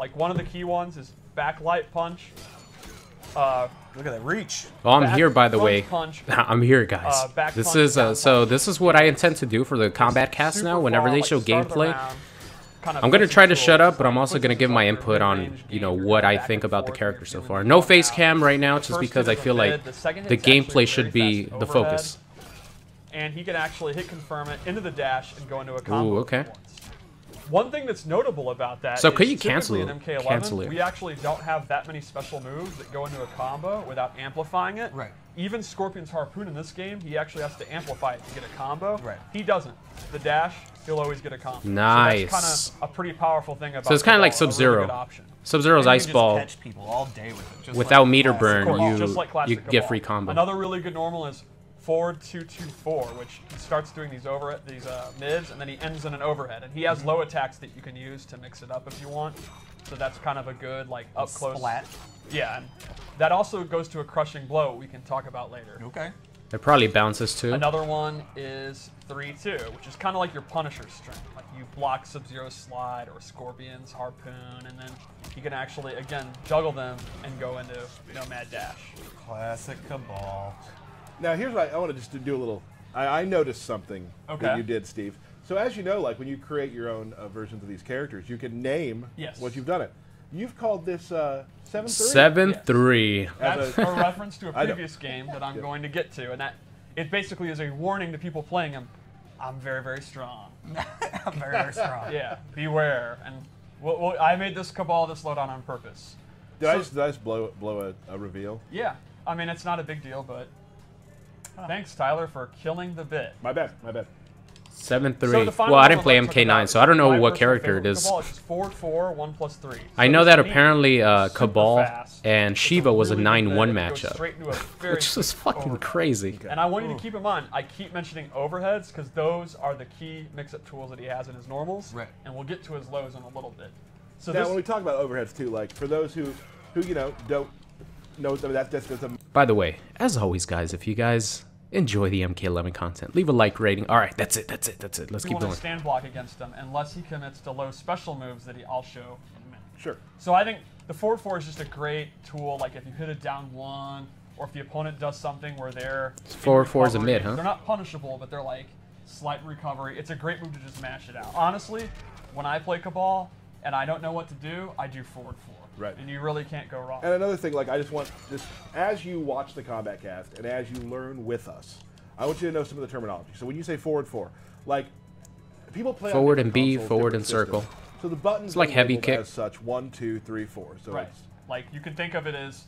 Like one of the key ones is backlight punch. Uh, Look at that reach. Oh, I'm back here, by the way. Punch. I'm here, guys. Uh, back this punch, is uh, so. This is what I intend to do for the Kombat Kast now. Whenever far, they show start of the gameplay, round, kind of I'm gonna try to shut up, but I'm also gonna give my input on you know what I think about the character so far. No face cam right now, just because I feel like the the gameplay should be the focus. And he can actually hit confirm it into the dash and go into a combo. Ooh, at okay. Once. One thing that's notable about that So is could you cancel in it? MK11, Cancel it? we actually don't have that many special moves that go into a combo without amplifying it. Right. Even Scorpion's Harpoon in this game, he actually has to amplify it to get a combo. Right. He doesn't. The dash, he'll always get a combo. Nice. So that's kind of a pretty powerful thing about So it's kinda like ball, a really Sub-Zero. good option. Sub Zero's ice ball catch people all day with it. just without like meter burn. You just like you get Kabal. free combo. Another really good normal is forward two two four, which he starts doing these over these uh, mids, and then he ends in an overhead. And he has low attacks that you can use to mix it up if you want. So that's kind of a good like up close. Splat. Yeah, and that also goes to a crushing blow. We can talk about later. Okay. It probably bounces too. Another one is 3-2, which is kind of like your Punisher strength. Like you block Sub-Zero slide or Scorpion's harpoon, and then you can actually, again, juggle them and go into Nomad Dash. Classic Kabal. Now, here's what I, I want to just do a little. I, I noticed something Okay. that you did, Steve. So, as you know, like when you create your own uh, versions of these characters, you can name Yes. what you've done it. You've called this uh, seven three. Seven Yes. three. That's As a reference to a previous game that I'm Yeah. going to get to, and that it basically is a warning to people playing them. I'm very, very strong. I'm very, very strong. Yeah, beware. And well, well, I made this Kabal this loadout on on purpose. Did, I just, did I just blow blow a, a reveal? Yeah, I mean it's not a big deal, but thanks Tyler for killing the bit. My bad. My bad. Seven three. the final well, I didn't play I'd like to talk MK9, so I don't know what character it favorite is. Kabal, it's four four one plus three. I know that apparently uh, Kabal and It's Sheeva was a really good nine one bit, it goes matchup, straight into a very which is fucking overhead. crazy. And I want you to keep in mind, I keep mentioning overheads because those are the key mix-up tools that he has in his normals, Right. and we'll get to his lows in a little bit. So Now, this, when we talk about overheads too, like for those who, who you know don't know that that's just that's a By the way, as always, guys, if you guys enjoy the MK11 content, leave a like rating. All right, that's it. That's it. That's it. Let's you keep want to going. stand block against him unless he commits to low special moves that he, I'll show in a minute. sure. So I think the forward four is just a great tool. Like if you hit it down one, or if the opponent does something where they're in Forward four is a mid, huh? They're not punishable, but they're like slight recovery. It's a great move to just mash it out. Honestly, when I play Kabal and I don't know what to do, I do forward four. Right. And you really can't go wrong. And another thing, like I just want this as you watch the Kombat Kast and as you learn with us, I want you to know some of the terminology. So when you say forward four, like people play Forward different and B, consoles, forward different and circle. So the buttons it's like heavy kick. as such one, two, three, four. So right. it's Like you can think of it as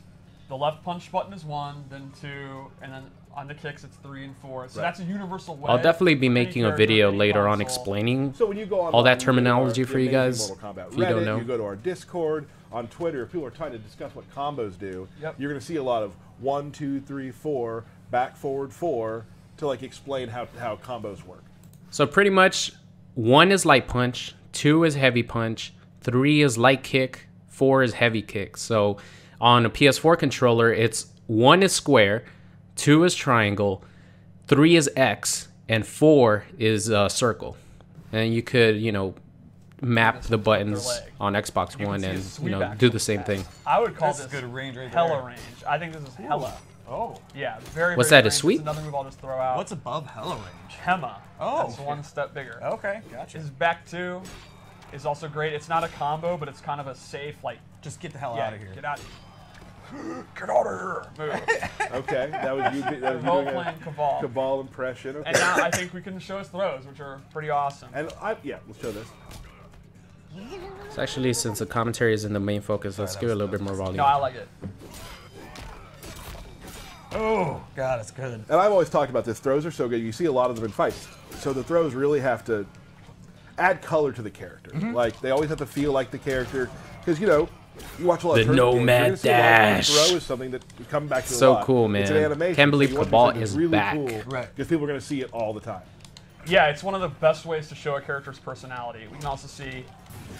the left punch button is one, then two, and then on the kicks it's three and four. So Right. that's a universal way. I'll definitely be making a video any later on explaining So when you go on all that you terminology our for you guys, Mortal Kombat if you don't know. you go to our Discord, on Twitter, if people are trying to discuss what combos do, Yep. you're going to see a lot of one, two, three, four, back, forward, four, to like explain how, how combos work. So pretty much, one is light punch, two is heavy punch, three is light kick, four is heavy kick. So on a PS4 controller, it's one is square, two is triangle, three is X, and four is uh, circle. And you could, you know, map the one's with their buttons on Xbox You One and you know do the same that. thing. I would call That's this good range right hella there. range. I think this is hella. Oh. Yeah, very. What's very that, a sweep? It's another move I'll just throw out. What's above Hella range? Hema? Oh, that's okay. one step bigger. Okay, gotcha. His back two is also great. It's not a combo, but it's kind of a safe like. Just get the hell Yeah, out of here. get out. Get out of here! Move. Okay, that was you. That was you Role doing playing a Kabal. Kabal impression. Okay. And now I think we can show his throws, which are pretty awesome. And I, yeah, let's show this. It's actually since the commentary is in the main focus, let's give it a little bit more volume. No, I like it. Oh, God, it's good. And I've always talked about this. Throws are so good. You see a lot of them in fights. So the throws really have to add color to the character. Mm-hmm. Like they always have to feel like the character. Because you know, you watch a lot The of Turtle games, Nomad you're gonna see a lot of Dash. Throw is something that is coming back to So a lot. cool, It's an man. animation. Can't believe you want Kabal is really back. Cool, Right. Because people are going to see it all the time. Yeah, it's one of the best ways to show a character's personality. We can also see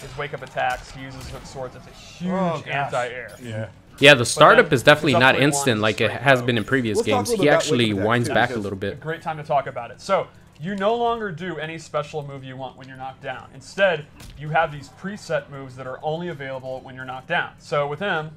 his wake up attacks. He uses his swords as a oh, huge Oh, anti-air. Yeah. Yeah, the startup is definitely not instant like it has been in previous Let's games. He actually Wicked Attack, winds too, back a because- little A bit. great time to talk about it. So you no longer do any special move you want when you're knocked down. Instead, you have these preset moves that are only available when you're knocked down. So with him,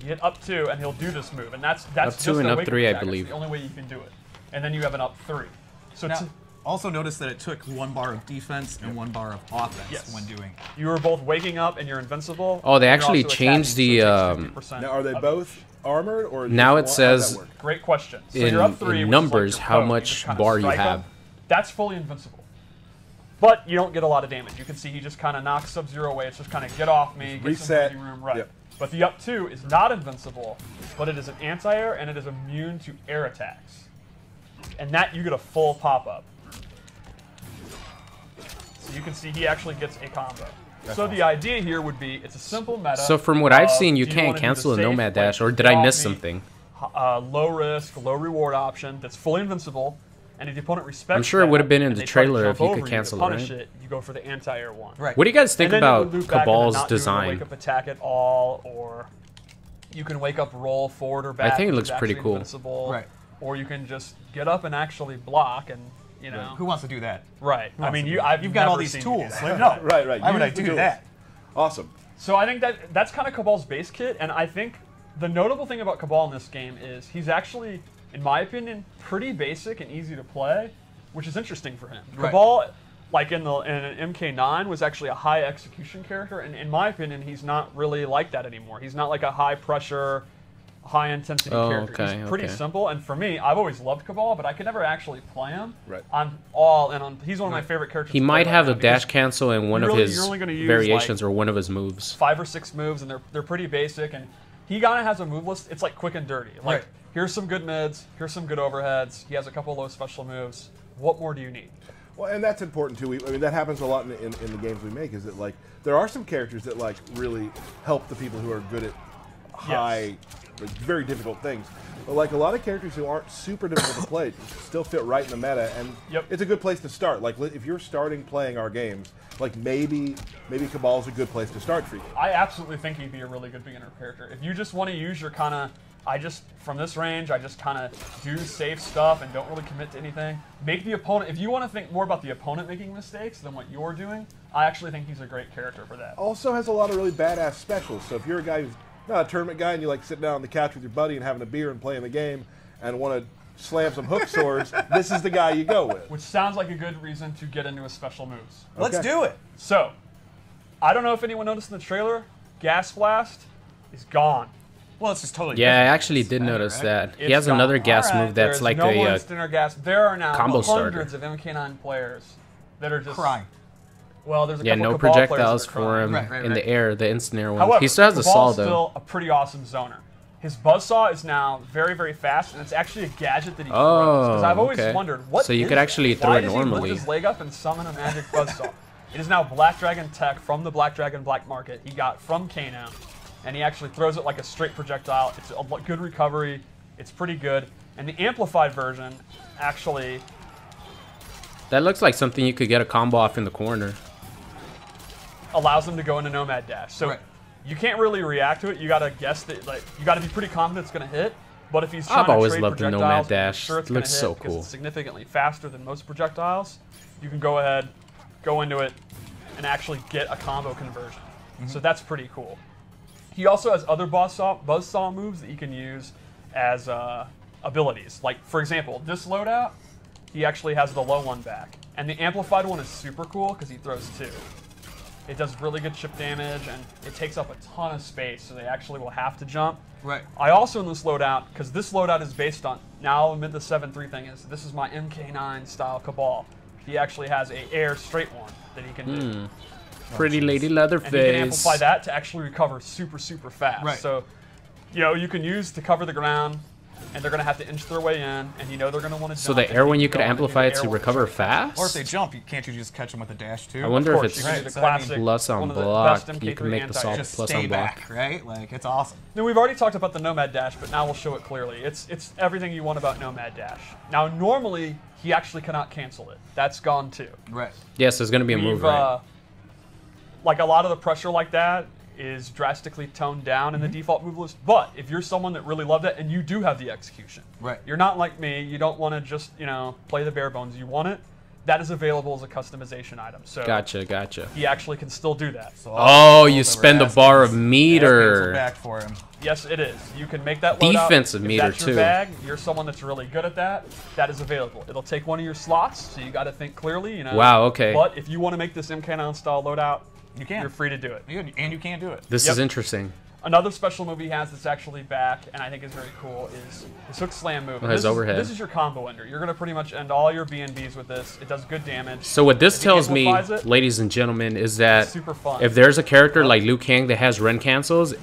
you hit up two, and he'll do this move, and that's that's Up two just and up wake-up three, I attack. It's believe. the only way you can do it. And then you have an up three. So Now, to- also notice that it took one bar of defense and one bar of offense Yes. when doing. you were both waking up and you're invincible. Oh, they actually changed the, so um, Now, are they both armored or Now it says- Great question. So In- you're up three, in which is like numbers, how much bar you have. That's fully invincible. But you don't get a lot of damage. You can see he just kind of knocks Sub Zero away. It's just kind of get off me, get some reset. breathing room, right? Yep. But the up two is not invincible, but it is an anti-air and it is immune to air attacks. And that you get a full pop up. So you can see he actually gets a combo. so the idea here would be it's a simple meta. So from what I've seen, you can't wanna do the cancel a Nomad Dash, or did I miss me, something? uh, low risk, low reward option that's fully invincible, and if the opponent respects I'm sure it would have been in and the they try to trailer jump if you could over cancel to it, punish right? it, you go for the anti-air one. Right. What do you guys think and then you about would loop back into Kabal's not doing the design? wake up attack at all, or you can wake up, roll forward or back. think it which looks is pretty actually cool. Invincible, Right. Or you can just get up and actually block, and you know, Who wants to do that? right. I wants mean, to you, do that? I've You've got all never these seen you tools. do that. Like, no. Right, right. Why would Use I the do tools. that? Awesome. So I think that that's kind of Kabal's base kit, and I think the notable thing about Kabal in this game is he's actually, in my opinion, pretty basic and easy to play, which is interesting for him. Right. Kabal, like in the in MK9, was actually a high execution character, and in my opinion, he's not really like that anymore. He's not like a high pressure, high intensity Oh, character. okay, he's pretty okay. simple, and for me, I've always loved Kabal, but I could never actually play him. Right. I'm all and on. He's one of my favorite characters. He might have now a dash cancel in one you of really- his you're only gonna use, variations like- or one of his moves. five or six moves, and they're they're pretty basic. And he kind of has a move list. It's like quick and dirty. Like Right. Here's some good mids, here's some good overheads. He has a couple of low special moves. What more do you need? Well, and that's important too. We, I mean, that happens a lot in, in, in the games we make. Is that like there are some characters that like really help the people who are good at high, like, very difficult things. But like a lot of characters who aren't super difficult to play still fit right in the meta, and Yep. it's a good place to start. Like if you're starting playing our games, like maybe maybe Kabal's a good place to start for you. I absolutely think he'd be a really good beginner character. If you just want to use your kind of, I just from this range, I just kind of do safe stuff and don't really commit to anything. Make the opponent. If you want to think more about the opponent making mistakes than what you're doing, I actually think he's a great character for that. also has a lot of really badass specials. So if you're a guy who's not a tournament guy and you like sitting down on the couch with your buddy and having a beer and playing the game and want to slam some hook swords, this is the guy you go with. Which sounds like a good reason to get into his special moves. Let's do it. So, I don't know if anyone noticed in the trailer, Gas Blast is gone. Well, it's just totally. Yeah, I actually did Better, notice right? that. He It's has another gas Alright, move that's there's like no a more uh, gas. There are now combo hundreds starter. of MK9 players that are just Crying. Well, there's a yeah, couple no Kabal players that projectiles for him Right, right, in the air, the instant air one. However, he still has the saw Kabal's though. still a pretty awesome zoner. His buzzsaw is now very, very fast, and it's actually a gadget that he Oh, throws. Because I've always okay. wondered what. So you could that? actually throw Why it does. He lift his leg up and summon a magic buzzsaw. it is now Black Dragon tech from the Black Dragon Black Market. He got from Kano, and he actually throws it like a straight projectile. It's a good recovery. It's pretty good. And the amplified version actually That looks like something you could get a combo off in the corner. Allows them to go into Nomad Dash. So Right. you can't really react to it. You gotta guess that, like, you gotta be pretty confident it's gonna hit. But if he's trying I've to always trade loved the Nomad Dash. Sure it's It looks hit so cool. It's significantly faster than most projectiles. You can go ahead, go into it, and actually get a combo conversion. Mm-hmm. So that's pretty cool. He also has other buzzsaw, buzzsaw moves that you can use as uh, abilities. Like, for example, this loadout, he actually has the low one back. And the amplified one is super cool because he throws two. It does really good chip damage and it takes up a ton of space, so they actually will have to jump. Right. I also in this loadout, because this loadout is based on now I'll admit the 7-3 thing is this is my MK9 style Kabal. He actually has a air straight one that he can do. Hmm. Oh, Pretty Lady And he can amplify that to actually recover super, super fast. Right. So, you know, you can use to cover the ground, and they're going to have to inch their way in, and you know they're going to want to So the air one you could amplify it to recover fast. Or if they jump, you can't you just catch them with a dash too? I wonder Of if it's you Right, the so I mean- classic, plus on one of the block. You can make the anti-air. salt just plus stay on block. back, right? Like it's awesome. Now we've already talked about the Nomad Dash, but now we'll show it clearly. It's it's everything you want about Nomad Dash. Now normally he actually cannot cancel it. That's gone too. Right. Yes, there's gonna be a move, We've, right? uh, like a lot of the pressure like that, is drastically toned down in the mm-hmm. default move list. But if you're someone that really loved it and you do have the execution, Right. You're not like me. You don't want to just you know play the bare bones. You want it. That is available as a customization item. So Gotcha, gotcha. he actually can still do that. So Oh, you spend a bar of meter. back for him. Yes, it is. You can make that loadout. Defensive if meter, that's your too. Bag, you're someone that's really good at that. That is available. It'll take one of your slots, so you got to think clearly. You know. Wow, okay. But if you want to make this MK9 style loadout, You can. you're free to do it. You- And you can't do it. This Yep. is interesting. Another special move he has that's actually back, and I think is very cool, is his hook slam move. Oh, his this overhead. Is, this is your combo ender. You're gonna pretty much end all your BNBs with this. It does good damage. So what this If tells me, it, ladies and gentlemen, is that super fun. if there's a character like Liu Kang that has run cancels,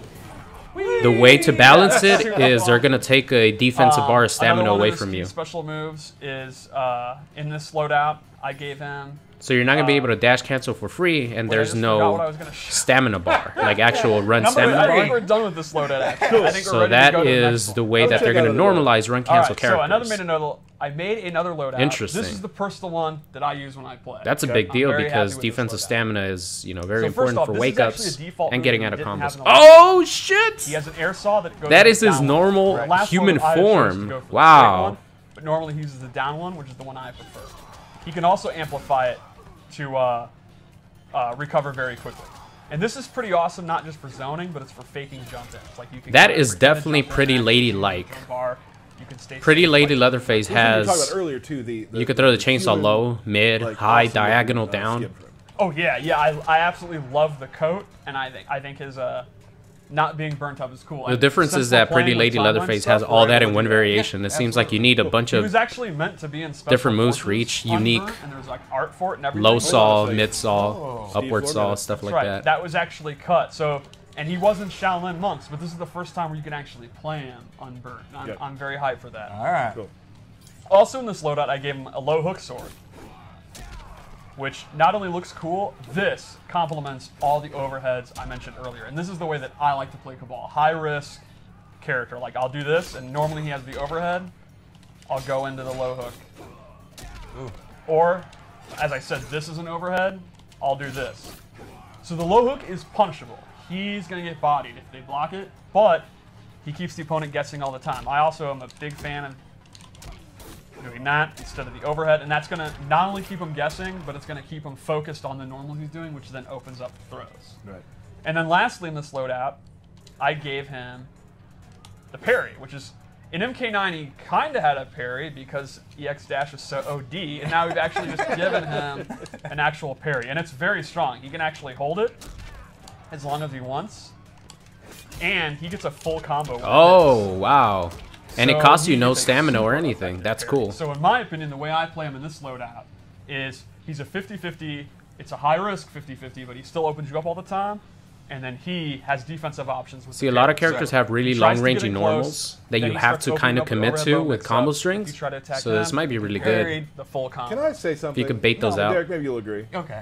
the way to balance Yeah, it super is fun. they're gonna take a defensive Um, bar of stamina one away his from you. Special moves is uh, in this loadout. I gave him. So you're not gonna be uh, able to dash cancel for free, and wait, there's just forgot what I no was gonna show. stamina bar, like actual run Number stamina I bar. think we're done with this loadout. Actually. I So ready that to go the next is one. the way that they're gonna another normalize run cancel right, so another characters. made another. I made another loadout. Interesting. This is the personal one that I use when I play. That's a big I'm deal because defensive stamina is, you know, very So important off, for this wake ups and getting out of didn't combos. have in the Oh shit! He has an air saw that goes. That to is the his normal one. The last human one I chose to form. go for the Wow. but normally he uses the down one, which is the one I prefer. He can also amplify it to uh, uh, recover very quickly. And this is pretty awesome, not just for zoning, but it's for faking jump ins. Like you can That kinda is pretend to definitely pretty and ladylike. jump bar. You can stay Pretty Lady Leatherface This is were talking has. about earlier too. The, the You could throw the chainsaw human, low, mid, like, high, diagonal uh, down. skin for him. Oh yeah, yeah. I, I absolutely love the coat, and I think I think his uh, not being burnt up is cool. The And difference is that Pretty Lady Leatherface has all that in one do that. variation. It seems like you need a bunch of actually meant to be in different moves for each unburnt, unique and there like art for it and low saw, mid saw, Oh. upward saw, Foreman. stuff like right. that. That was actually cut. So, and he wasn't Shaolin monks, but this is the first time where you can actually play him unburnt. I'm, Good. I'm very hyped for that. All right. Cool. Also in this loadout, I gave him a low hook sword, which not only looks cool, this complements all the overheads I mentioned earlier. And this is the way that I like to play Kabal. High risk character. Like I'll do this, and normally he has the overhead. I'll go into the low hook. Or, as I said, this is an overhead. I'll do this. So the low hook is punishable. He's gonna get bodied if they block it, but he keeps the opponent guessing all the time. I also am a big fan of doing that instead of the overhead, and that's gonna not only keep him guessing, but it's gonna keep him focused on the normal he's doing, which then opens up throws. Right. And then lastly in this loadout, I gave him the parry, which is in MK9 he kind of had a parry because EX dash is so OD, and now we've actually just given him an actual parry, and it's very strong. He can actually hold it as long as he wants, and he gets a full combo. with Oh wow! And it costs you no stamina or anything. That's cool. So in my opinion, the way I play him in this loadout is he's a 50-50. It's a high risk 50-50, but he still opens you up all the time. And then he has defensive options. With See, a lot of characters So have really long to get rangey normals that you have to kind of commit to with combo up. Strings. you try to attack So this might be really good. The full combo. Can I say something? you could bait those No, out. Derek, maybe you'll agree. Okay.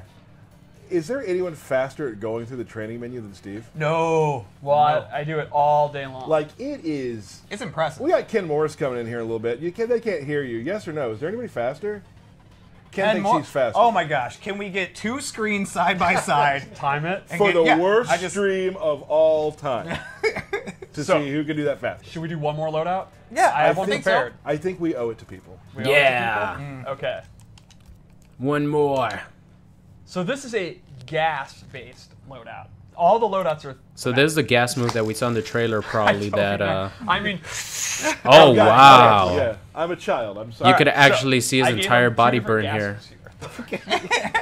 Is there anyone faster at going through the training menu than Steve? No. Well, No. I, I do it all day long. Like it is. It's impressive. We got Ken Morris coming in here in a little bit. You can, they can't hear you. Yes or no? Is there anybody faster? Ken And thinks more- he's faster. Oh my gosh! Can we get two screens side by side? time it. For get- the yeah, worst I just- stream of all time. to So- see who can do that fast. Should we do one more loadout? Yeah, I have I one think so. I think we owe it to people. We owe it to Yeah. people? Okay. One more. So this is a gas-based loadout. All the loadouts are. So there's the gas move that we saw in the trailer, probably don't that. Uh. I mean, oh God, wow! Yeah, I'm a child. I'm sorry. You could actually so see his I entire body burn here. gas moves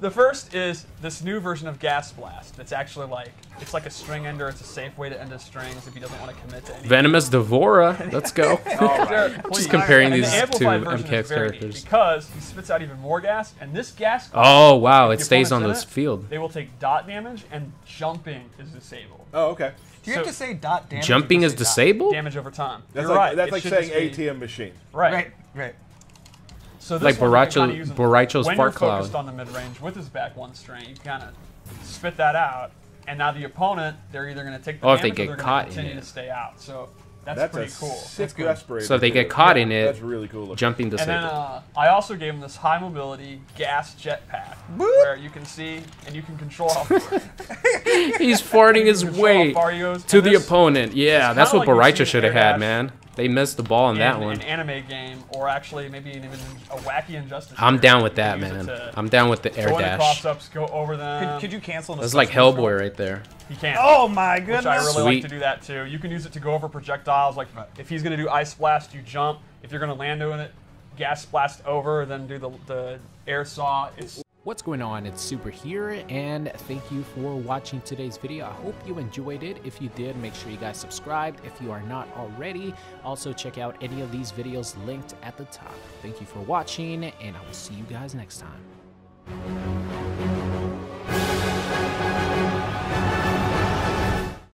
the first is this new version of Gas Blast. It's actually like it's like a string ender. It's a safe way to end his strings if he doesn't want to commit to anything. Venomous D'Vorah. Let's go. Oh, Jared, please. comparing And these the two version MKX is very neat characters. because he spits out even more gas, and this gas. Oh wow! It stays on opponent's this it, field. They will take dot damage, and jumping is disabled. Oh, okay. Do you have to say dot damage? Jumping is disabled. Damage over time. That's You're like right. that's it like should saying ATM machine. Right. Right. Right. So this Like one you can Bo' Rai Cho- kinda use in- Bo' Rai Cho's when Fart you're focused Cloud. on the mid range with his back one string, you kind of spit that out, and now the opponent they're either going to take the Oh, if they damage get or they're caught going in to continue it. to stay out. So That's, That's pretty a cool. sick good. respirator. So they get too. caught in it, That's really cool. looking. jumping And then disabled. uh, I also gave him this high mobility gas jetpack, where you can see and you can control how, He's farting his way how far he goes. to And the this- opponent. Yeah, that's what kinda like you should have had, man. They missed the ball on in that one. an anime game, or actually maybe even a wacky injustice. I'm down with that, can use it man. I'm down with the air dash. cross-ups, go over them. Could, could you cancel? an That's like Hellboy roll? right there. He can. Oh my Which goodness! I really Sweet. like to do that too. You can use it to go over projectiles. Like if he's gonna do ice blast, you jump. If you're gonna land doing it, gas blast over, then do the the air saw. It's What's going on? It's Super here, and thank you for watching today's video. I hope you enjoyed it. If you did, make sure you guys subscribed if you are not already. Also, check out any of these videos linked at the top. Thank you for watching, and I will see you guys next time.